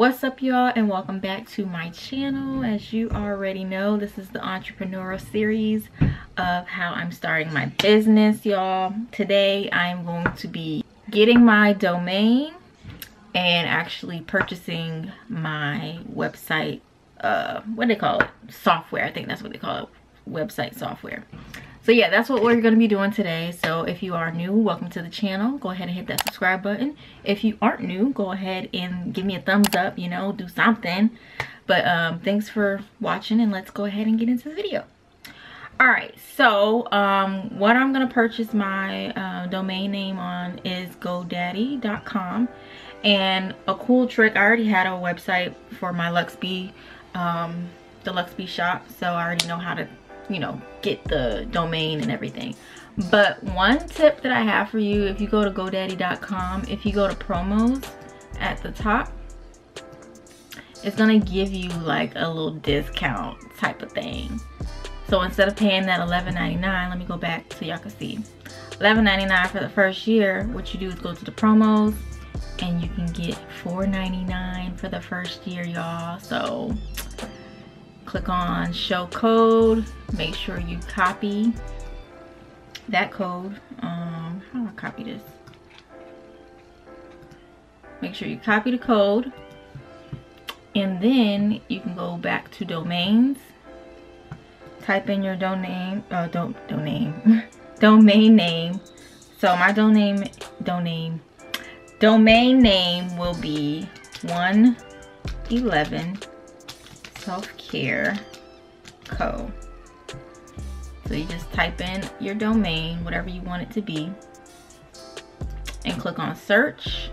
what's up y'all and welcome back to my channel. As you already know this is the entrepreneurial series of how i'm starting my business y'all. Today i'm going to be getting my domain and actually purchasing my website uh what do they call it? Software. I think that's what they call it. Website software so yeah that's what we're going to be doing today. So if you are new welcome to the channel. Go ahead and hit that subscribe button. If you aren't new go ahead and give me a thumbs up you know do something. But um thanks for watching and let's go ahead and get into the video. All right so um what i'm going to purchase my uh, domain name on is godaddy.com and a cool trick i already had a website for my Luxe B um the Luxe B shop so i already know how to you know get the domain and everything. But one tip that i have for you if you go to godaddy.com if you go to promos at the top it's gonna give you like a little discount type of thing. So instead of paying that $11.99 let me go back so y'all can see. $11.99 for the first year what you do is go to the promos and you can get $4.99 for the first year y'all. So click on show code. Make sure you copy that code. Um how do i copy this? Make sure you copy the code. And then you can go back to domains. Type in your domain uh don't domain domain name. So my domain domain domain name will be 111 self-care co so you just type in your domain whatever you want it to be and click on search.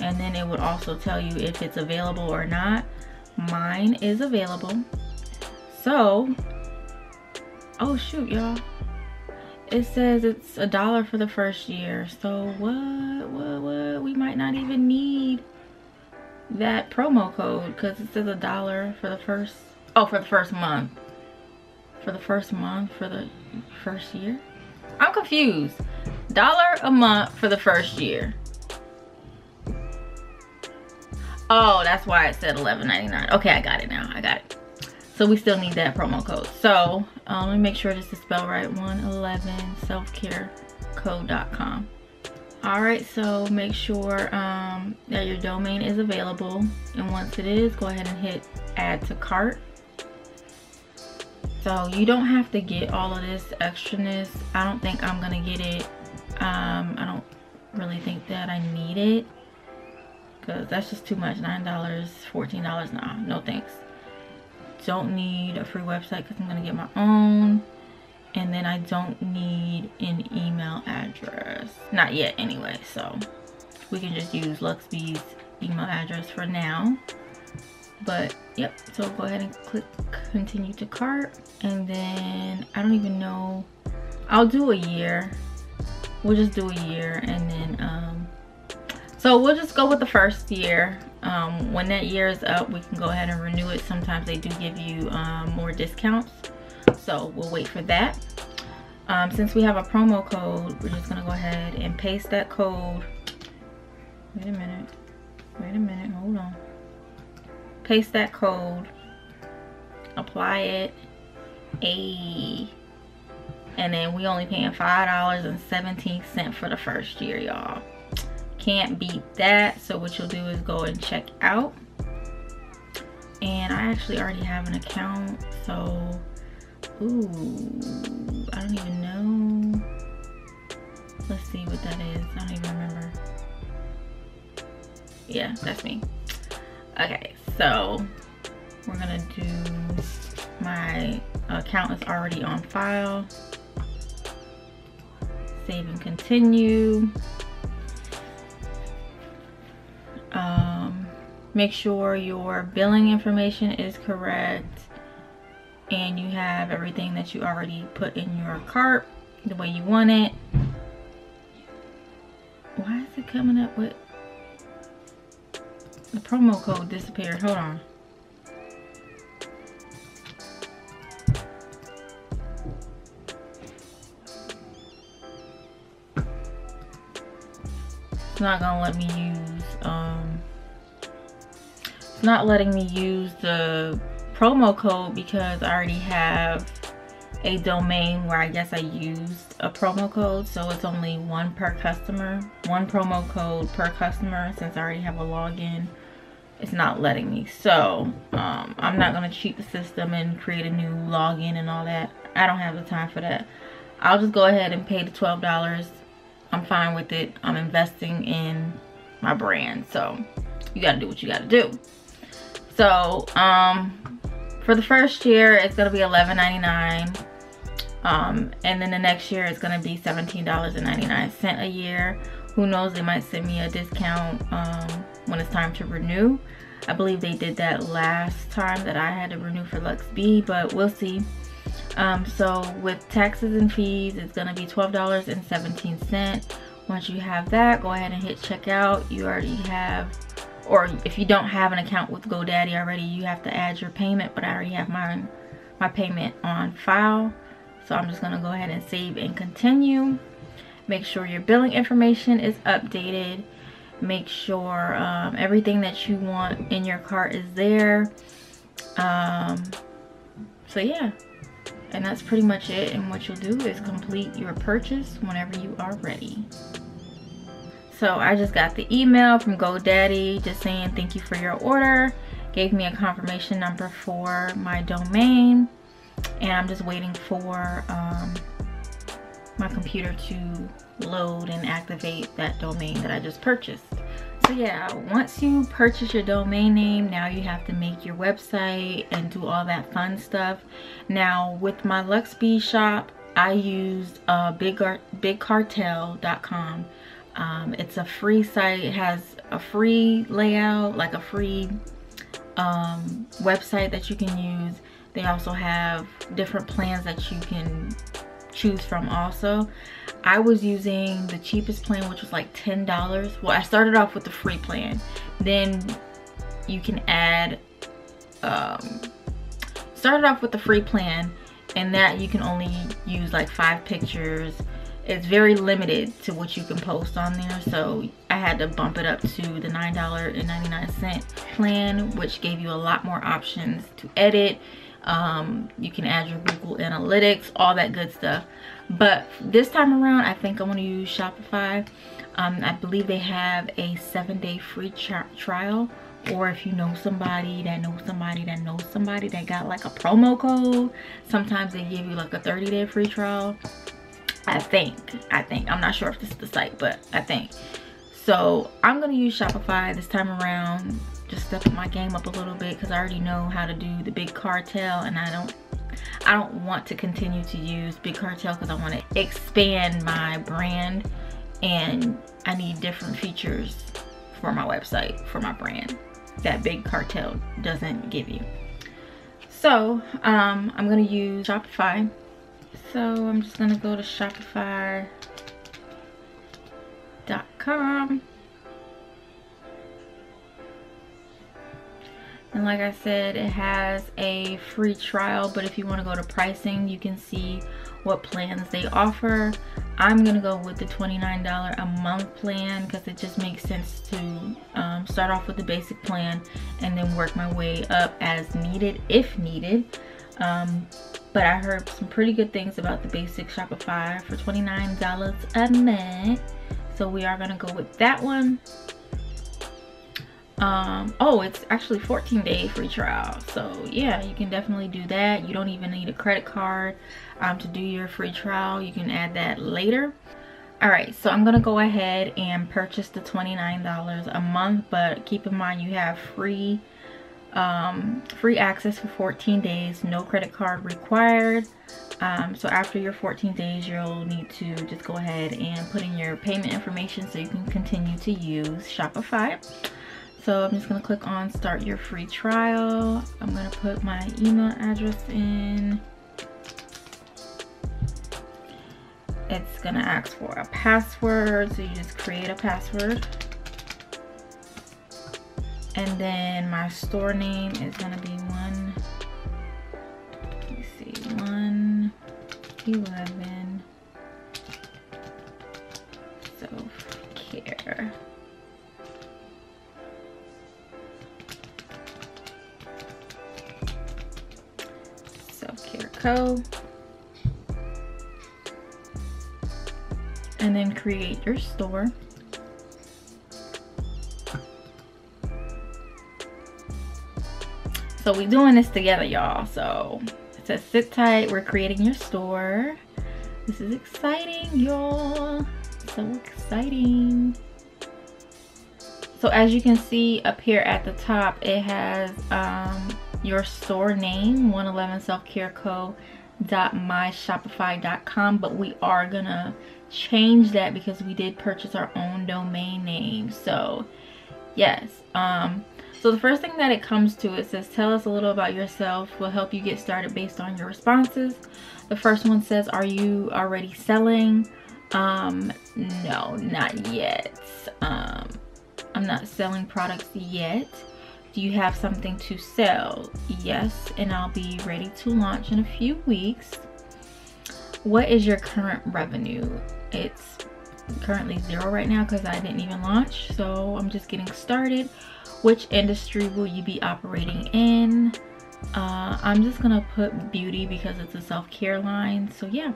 And then it would also tell you if it's available or not. Mine is available. So oh shoot y'all. It says it's a dollar for the first year. So what what what? We might not even need that promo code because it says a dollar for the first oh for the first month. For the first month for the first year? I'm confused. Dollar a month for the first year. Oh that's why it said 11.99 okay i got it now. I got it. So we still need that promo code. So um, let me make sure this is spelled right. 111 selfcareco.com all right so make sure um, that your domain is available. And once it is go ahead and hit add to cart. So you don't have to get all of this extraness. I don't think i'm gonna get it. Um, i don't really think that i need it. Because that's just too much. Nine dollars 14 dollars nah no thanks. Don't need a free website because i'm gonna get my own and then I don't need an email address. Not yet anyway so we can just use Luxe B's email address for now. But yep so go ahead and click continue to cart and then I don't even know. I'll do a year. We'll just do a year and then um so we'll just go with the first year. Um when that year is up we can go ahead and renew it. Sometimes they do give you um, more discounts so we'll wait for that. Um, since we have a promo code we're just gonna go ahead and paste that code. Wait a minute. Wait a minute. Hold on. Paste that code. Apply it. A and then we only paying five dollars and 17 cents for the first year y'all. Can't beat that. So what you'll do is go and check out. And I actually already have an account so Ooh, I don't even know. Let's see what that is. I don't even remember. Yeah, that's me. Okay, so we're gonna do my account is already on file. Save and continue. Um, make sure your billing information is correct and you have everything that you already put in your cart the way you want it. Why is it coming up with the promo code disappeared? Hold on. It's not gonna let me use um it's not letting me use the promo code because I already have a domain where I guess I used a promo code so it's only one per customer one promo code per customer since I already have a login. It's not letting me. So um, I'm not gonna cheat the system and create a new login and all that. I don't have the time for that. I'll just go ahead and pay the $12 I'm fine with it. I'm investing in my brand so you gotta do what you gotta do so um for the first year it's gonna be $11.99 um, and then the next year it's gonna be $17.99 a year. Who knows they might send me a discount um, when it's time to renew. I believe they did that last time that I had to renew for Luxe B but we'll see. Um, so with taxes and fees it's gonna be $12.17 once you have that go ahead and hit checkout. You already have or if you don't have an account with GoDaddy already you have to add your payment but I already have my my payment on file so I'm just gonna go ahead and save and continue. Make sure your billing information is updated. Make sure um, everything that you want in your cart is there. Um, so yeah, and that's pretty much it. And what you'll do is complete your purchase whenever you are ready. So I just got the email from GoDaddy just saying thank you for your order. Gave me a confirmation number for my domain and I'm just waiting for um, my computer to load and activate that domain that I just purchased. So yeah, once you purchase your domain name, now you have to make your website and do all that fun stuff. Now with my Luxe B shop, I used uh, Big BigCartel.com. Um, it's a free site. It has a free layout, like a free um, website that you can use they also have different plans that you can choose from also. I was using the cheapest plan, which was like $10. Well, I started off with the free plan. Then you can add, um, started off with the free plan and that you can only use like five pictures. It's very limited to what you can post on there. So I had to bump it up to the $9.99 plan, which gave you a lot more options to edit. Um, you can add your google analytics all that good stuff. But this time around i think i want to use shopify. Um, i believe they have a seven day free trial or if you know somebody that knows somebody that knows somebody that got like a promo code sometimes they give you like a 30 day free trial i think i think. I'm not sure if this is the site but i think. So i'm gonna use shopify this time around just stepping my game up a little bit because I already know how to do the big cartel and I don't I don't want to continue to use big cartel because I want to expand my brand and I need different features for my website for my brand that big cartel doesn't give you. So um, I'm gonna use Shopify so I'm just gonna go to shopify.com and like I said it has a free trial but if you want to go to pricing you can see what plans they offer. I'm gonna go with the $29 a month plan because it just makes sense to um, start off with the basic plan and then work my way up as needed if needed. Um, but I heard some pretty good things about the basic Shopify for $29 a month so we are gonna go with that one. Um oh it's actually 14 day free trial. So yeah you can definitely do that. You don't even need a credit card um, to do your free trial. You can add that later. All right so i'm gonna go ahead and purchase the 29 dollars a month but keep in mind you have free um free access for 14 days no credit card required um, so after your 14 days you'll need to just go ahead and put in your payment information so you can continue to use shopify so I'm just gonna click on start your free trial. I'm gonna put my email address in. It's gonna ask for a password, so you just create a password. And then my store name is gonna be one, let me see, one eleven self-care. Self-care co. And then create your store. So we doing this together, y'all. So it says sit tight, we're creating your store. This is exciting, y'all. So exciting. So as you can see up here at the top, it has um, your store name, 111 Self-Care Co myshopify.com but we are gonna change that because we did purchase our own domain name so yes um so the first thing that it comes to it says tell us a little about yourself. We'll help you get started based on your responses? The first one says are you already selling? Um no not yet. Um i'm not selling products yet. Do you have something to sell? Yes and i'll be ready to launch in a few weeks. What is your current revenue? It's currently zero right now because i didn't even launch so i'm just getting started which industry will you be operating in. Uh, i'm just gonna put beauty because it's a self-care line. So yeah.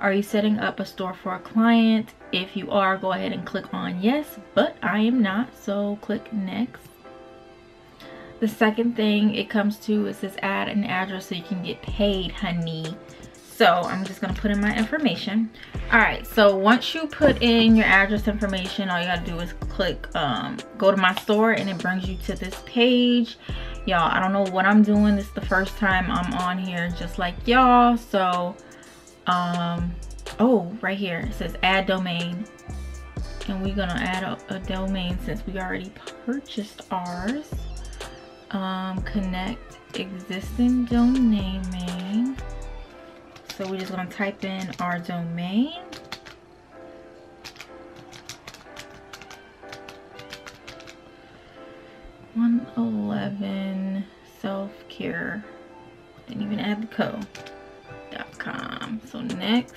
Are you setting up a store for a client? If you are go ahead and click on yes but i am not so click next. The second thing it comes to is this add an address so you can get paid honey so i'm just gonna put in my information. All right so once you put in your address information all you gotta do is click um, go to my store and it brings you to this page. Y'all i don't know what i'm doing. This is the first time i'm on here just like y'all. So um oh right here. It says add domain. And we're gonna add a, a domain since we already purchased ours. Um, connect existing domain so we're just going to type in our domain One eleven self care. Didn't even add the code. Dot com. So next,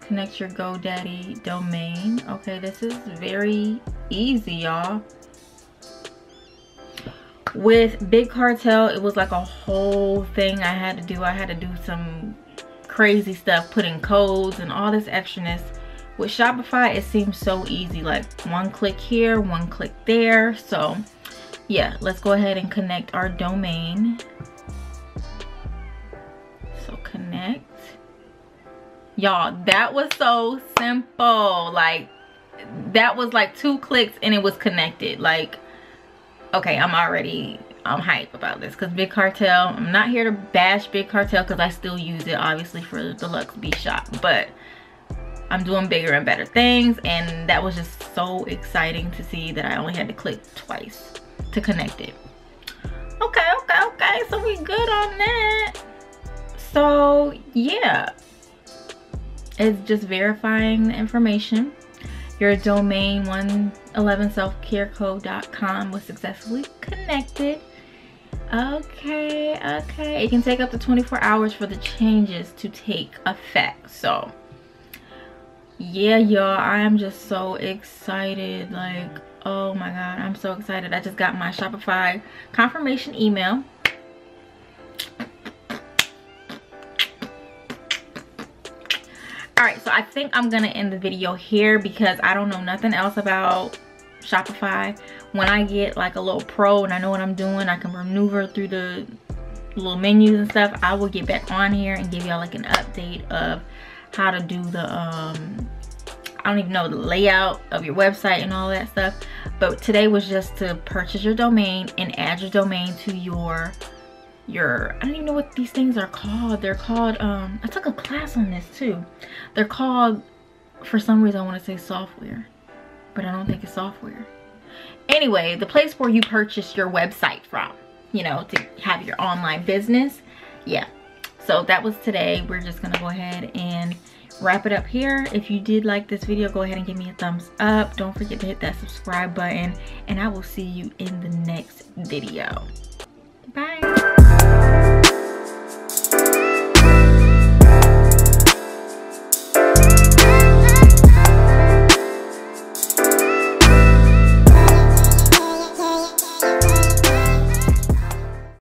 connect your GoDaddy domain. Okay, this is very easy, y'all with big cartel it was like a whole thing i had to do. I had to do some crazy stuff putting codes and all this extraness. With shopify it seems so easy. Like one click here one click there. So yeah let's go ahead and connect our domain. So connect. Y'all that was so simple. Like that was like two clicks and it was connected. Like okay i'm already i'm hype about this because big cartel i'm not here to bash big cartel because i still use it obviously for the deluxe b shop but i'm doing bigger and better things and that was just so exciting to see that i only had to click twice to connect it. Okay okay okay so we good on that. So yeah. It's just verifying the information your domain 111selfcareco.com was successfully connected. Okay, okay. It can take up to 24 hours for the changes to take effect. So, yeah, y'all, I am just so excited. Like, oh my God, I'm so excited. I just got my Shopify confirmation email. All right so i think i'm gonna end the video here because i don't know nothing else about shopify. When i get like a little pro and i know what i'm doing i can maneuver through the little menus and stuff i will get back on here and give y'all like an update of how to do the um I don't even know the layout of your website and all that stuff. But today was just to purchase your domain and add your domain to your your i don't even know what these things are called. They're called um i took a class on this too. They're called for some reason i want to say software but i don't think it's software. Anyway the place where you purchase your website from you know to have your online business. Yeah. So that was today. We're just gonna go ahead and wrap it up here. If you did like this video go ahead and give me a thumbs up. Don't forget to hit that subscribe button and i will see you in the next video. Bye